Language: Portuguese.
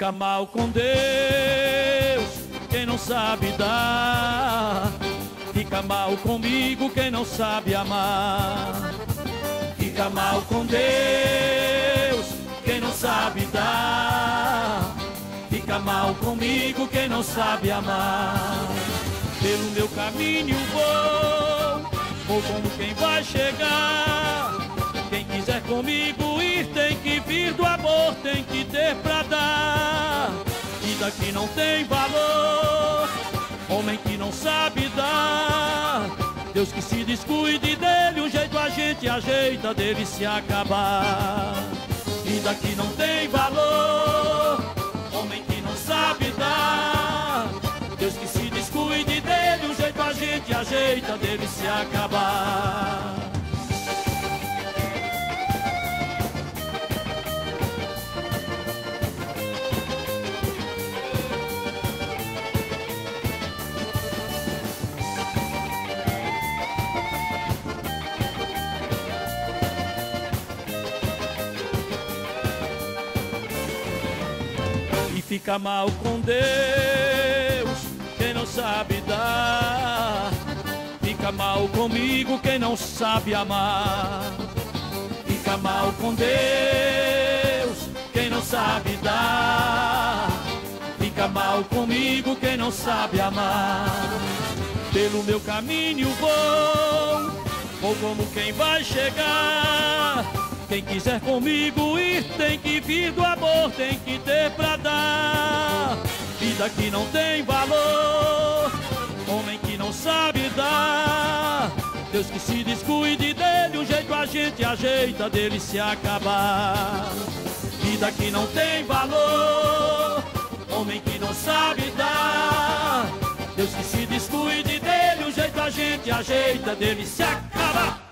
Fica mal com Deus quem não sabe dar. Fica mal comigo quem não sabe amar. Fica mal com Deus quem não sabe dar. Fica mal comigo quem não sabe amar. Pelo meu caminho vou, vou como quem vai chegar. Quem quiser comigo ir tem que vir do amor, tem que ter pra dar. Vida que não tem valor, homem que não sabe dar. Deus que se descuide dele, um jeito a gente ajeita dele se acabar. Vida que não tem valor, homem que não sabe dar. Deus que se descuide dele, um jeito a gente ajeita dele se acabar. Fica mal com Deus quem não sabe dar. Fica mal comigo quem não sabe amar. Fica mal com Deus quem não sabe dar. Fica mal comigo quem não sabe amar. Pelo meu caminho vou, vou como quem vai chegar. Quem quiser comigo ir tem que vir do amor, tem que ter pra dar. Vida que não tem valor, homem que não sabe dar. Deus que se descuide dele, um jeito a gente ajeita dele se acabar. Vida que não tem valor, homem que não sabe dar. Deus que se descuide dele, um jeito a gente ajeita dele se acabar.